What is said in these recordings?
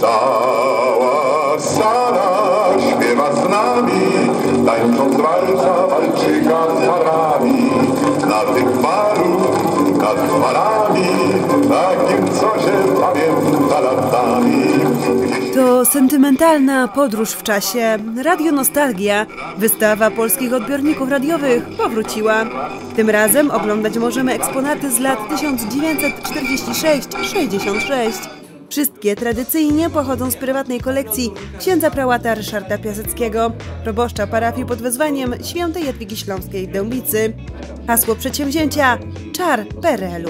Cała sala śpiewa z nami, tańcząc walca walczyka z parami. Na tych paru, nad falami, takim co się pamięta latami. To sentymentalna podróż w czasie. Radio Nostalgia, wystawa polskich odbiorników radiowych, powróciła. Tym razem oglądać możemy eksponaty z lat 1946-66. Wszystkie tradycyjnie pochodzą z prywatnej kolekcji księdza prałata Ryszarda Piaseckiego, proboszcza parafii pod wezwaniem świętej Jadwigi Śląskiej Dębicy. Hasło przedsięwzięcia Czar PRL-u.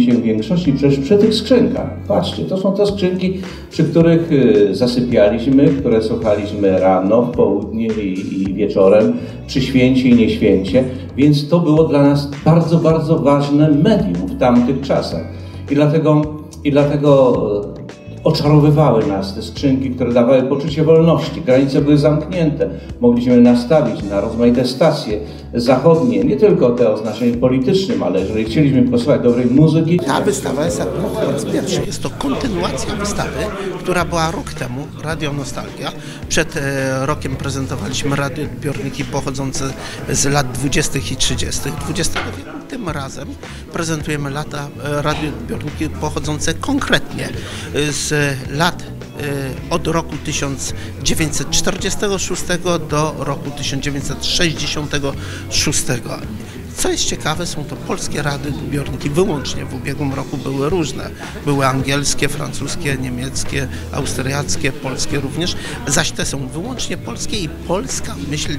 Się w większości przecież przy tych skrzynkach. Patrzcie, to są te skrzynki, przy których y, zasypialiśmy, które słuchaliśmy rano, w południe i, i wieczorem, przy święcie i nieświęcie, więc to było dla nas bardzo, bardzo ważne medium w tamtych czasach. I dlatego, i dlatego e, oczarowywały nas te skrzynki, które dawały poczucie wolności. Granice były zamknięte. Mogliśmy nastawić na rozmaite stacje zachodnie, nie tylko te o znaczeniu politycznym, ale jeżeli chcieliśmy posłuchać dobrej muzyki, Ta wystawa jest akurat po raz pierwszy. Jest to kontynuacja wystawy, która była rok temu, Radio Nostalgia. Przed e, rokiem prezentowaliśmy radioodbiorniki pochodzące z lat 20. i 30. XX wieku. Tym razem prezentujemy lata e, radioodbiorniki pochodzące konkretnie e, z lat e, od roku 1946 do roku 1966. Co jest ciekawe, są to polskie radioodbiorniki wyłącznie. W ubiegłym roku były różne. Były angielskie, francuskie, niemieckie, austriackie, polskie również. Zaś te są wyłącznie polskie i polska myśl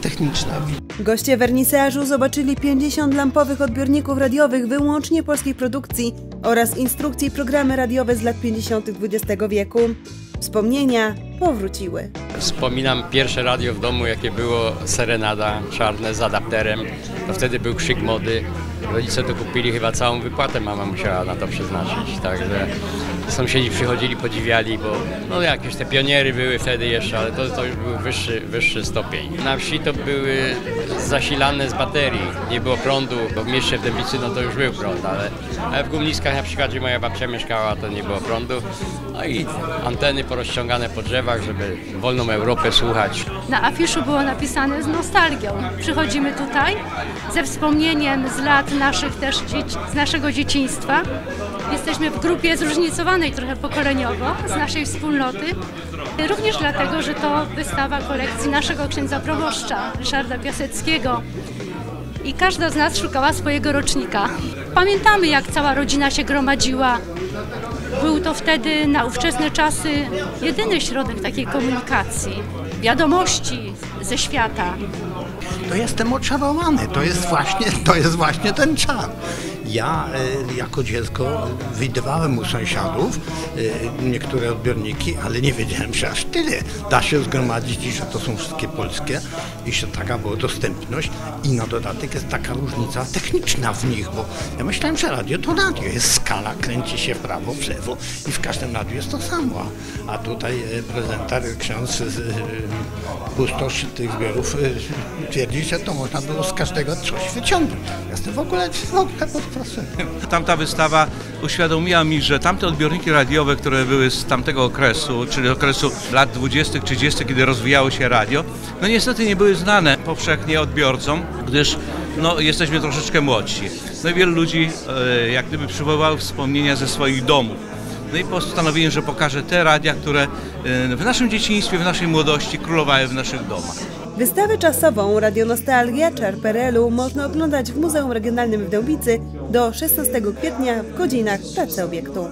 techniczna. Goście wernisażu zobaczyli 50 lampowych odbiorników radiowych wyłącznie polskiej produkcji oraz instrukcje i programy radiowe z lat 50. XX wieku. Wspomnienia powróciły. Wspominam pierwsze radio w domu, jakie było Serenada czarne z adapterem. To wtedy był krzyk mody. Rodzice to kupili chyba całą wypłatę, mama musiała na to przeznaczyć. Także sąsiedzi przychodzili, podziwiali, bo no jakieś te pioniery były wtedy jeszcze, ale to, to już był wyższy, wyższy stopień. Na wsi to były zasilane z baterii, nie było prądu, bo w mieście w Dębicy no to już był prąd, ale, ale w Gumniskach na przykład, gdzie moja babcia mieszkała, to nie było prądu. No i anteny porozciągane po drzewach, żeby wolną Europę słuchać. Na afiszu było napisane z nostalgią. Przychodzimy tutaj ze wspomnieniem z lat naszych też z naszego dzieciństwa. Jesteśmy w grupie zróżnicowanej trochę pokoleniowo z naszej wspólnoty. Również dlatego, że to wystawa kolekcji naszego księdza proboszcza Ryszarda Piaseckiego. I każda z nas szukała swojego rocznika. Pamiętamy, jak cała rodzina się gromadziła. Był to wtedy na ówczesne czasy jedyny środek takiej komunikacji, wiadomości ze świata. To jestem oczarowany, to jest właśnie, to jest właśnie ten czar. Ja e, jako dziecko widywałem u sąsiadów e, niektóre odbiorniki, ale nie wiedziałem, że aż tyle da się zgromadzić i że to są wszystkie polskie i że taka była dostępność. I na dodatek jest taka różnica techniczna w nich, bo ja myślałem, że radio to radio, jest skala, kręci się prawo, w lewo i w każdym radiu jest to samo, a tutaj e, prezentar, ksiądz pustosz tych zbiorów twierdzi, że to można było z każdego coś wyciągnąć. Ja jestem w ogóle, w ogóle pod wrażeniem. Tamta wystawa uświadomiła mi, że tamte odbiorniki radiowe, które były z tamtego okresu, czyli okresu lat 20., 30., kiedy rozwijało się radio, no niestety nie były znane powszechnie odbiorcom, gdyż no, jesteśmy troszeczkę młodsi. No i wielu ludzi e, jak gdyby przywoływało wspomnienia ze swoich domów. No i postanowiłem, że pokażę te radia, które e, w naszym dzieciństwie, w naszej młodości królowały w naszych domach. Wystawę czasową Radio Nostalgia Czar PRL-u można oglądać w Muzeum Regionalnym w Dębicy do 16 kwietnia w godzinach pracy obiektu.